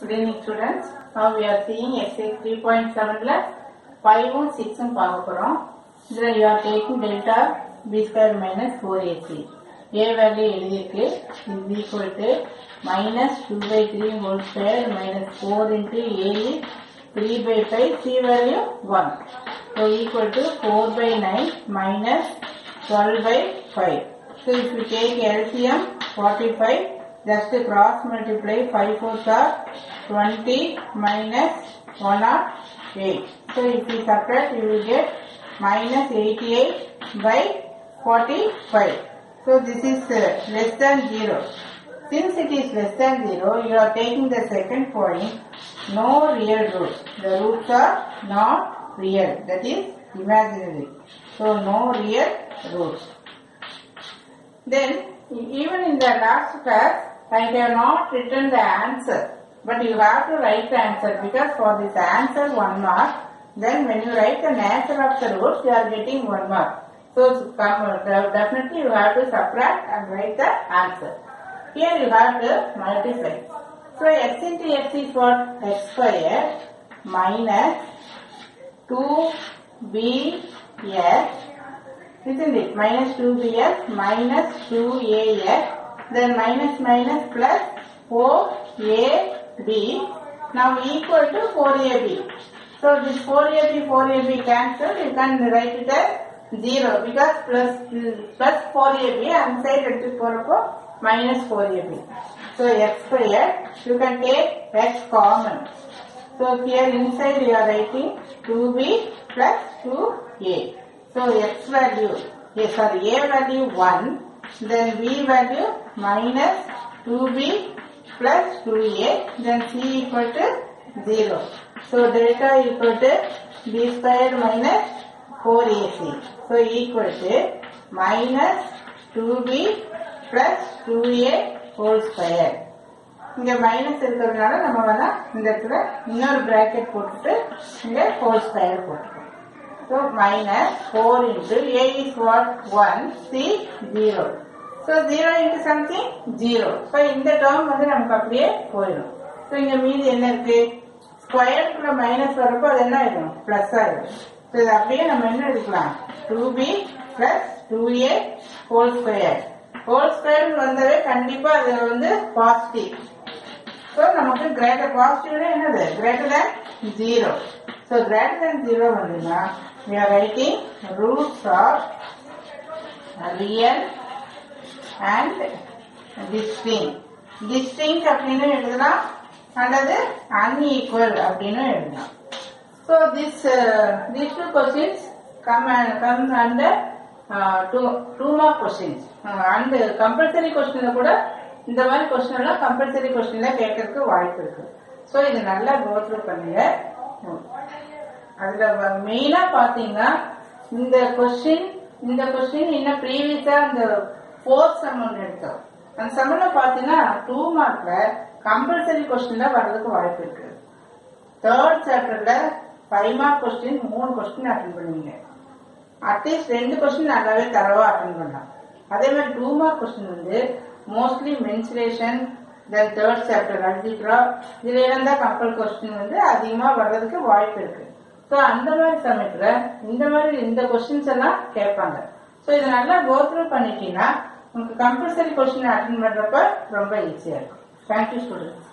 Good evening students. Now we are seeing exercise 3.7 ல 5 உம் 6 உம் பார்க்க போறோம். இதுல you are taking delta b square minus 4ac. a value எழுதியிருக்கு is equal to minus 2 by 3 whole square minus 4 into a is 3 by 5 c value 1. So equal to 4 by 9 minus 12 by 5. So if you take LCM 45 just cross multiply 5 fours are 20 minus 108. So if you subtract you will get minus 88 by 45. So this is uh, less than 0. Since it is less than 0, you are taking the second point, no real roots. The roots are not real, that is imaginary. So no real roots. Then, even in the last class, I have not written the answer, but you have to write the answer because for this answer one mark, then when you write the answer of the roots, you are getting one mark. So uh, definitely you have to subtract and write the answer. Here you have to multiply. So x into x is what? x square minus 2bx isn't it? Minus 2bx minus 2ax, then minus minus plus 4ab. Now equal to 4ab. So this 4ab, 4ab cancel. You can write it as 0 because plus, plus 4ab and side it is 4 minus 4ab. So x square, you can take x common. So here inside you are writing 2b plus 2a. So x value, yes, sorry, a value 1 then v value minus 2b plus 2a, then c equal to 0. So delta equal to b square minus 4ac. So equal to minus 2b plus 2a whole square. இங்க minus இருக்கிறதுனால நம்ம வேணா இந்த இடத்துல இன்னொரு bracket போட்டுட்டு இங்க whole square போட்டுக்கோம் so minus four into a is one c zero so zero into something zero so இந்த டேர்ம் வந்து நமக்கு அப்படியே போயிடும். ஸோ இங்க மீதி என்ன இருக்கு? ஸ்கொயருக்குள்ள மைனஸ் வரப்போ அது என்ன ஆயிடும்? பிளஸ் ஆயிடும். ஸோ இது அப்படியே நம்ம என்ன எடுக்கலாம் two b plus two a whole square whole square வந்தவே கண்டிப்பா அது வந்து பாசிட்டிவ் ஸோ நமக்கு கிரேட்டர் பாசிட்டிவ்னா என்னது? Greater than zero So greater than 0 வந்துன்னா we are writing roots of real and distinct distinct அப்படின்னு எழுதலாம் அல்லது unequal அப்படின்னு எழுதலாம் So this uh, these two questions come and come under uh, two two mark questions uh, and compulsory question கூட இந்த மாதிரி question எல்லாம் கம்பல்சரி கொஸ்டின்ல கேட்கறதுக்கு வாய்ப்பு இருக்கு ஸோ இது நல்லா கோ த்ரூ பண்ணுங்க அதுல மெயினா பாத்தீங்கன்னா இந்த கொஸ்டின் இந்த கொஸ்டின் இன்னும் ப்ரீவியஸா இந்த ஃபோர்த் சம்மன் ஒன்று எடுத்தோம். அந்த சம்மன்ல பாத்தீங்கன்னா டூ மார்க்ல கம்பல்சரி கொஸ்டின்ல வர்றதுக்கு வாய்ப்பு இருக்கு. தேர்ட் சாப்டர்ல ஃபைவ் மார்க் கொஸ்டின் மூணு கொஸ்டின் அட்டன் பண்ணுவீங்க. அட்லீஸ்ட் ரெண்டு கொஸ்டின் நல்லாவே தரவா அட்டன் பண்ணலாம். அதே மாதிரி டூ மார்க் கொஸ்டின் வந்து mostly mensuration then third chapter algebra இதுல இருந்தா கம்பல் கொஸ்டின் வந்து அதிகமா வர்றதுக்கு வாய்ப்பு இருக்கு. ஸோ அந்த மாதிரி சமயத்துல இந்த மாதிரி இந்த கொஸ்டின்ஸ் எல்லாம் கேட்பாங்க. ஸோ இதை நல்லா கோத்ரூ பண்ணிட்டீங்கன்னா உங்களுக்கு கம்பல்சரி கொஸ்டின் அட்டன் பண்றப்ப ரொம்ப ஈஸியா இருக்கும். Thank you students